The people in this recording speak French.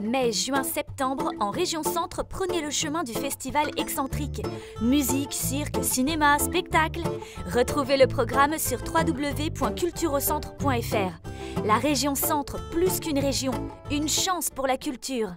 Mai, juin, septembre, en région centre, prenez le chemin du festival excentrique. Musique, cirque, cinéma, spectacle. Retrouvez le programme sur www.culturecentre.fr. La région centre, plus qu'une région, une chance pour la culture.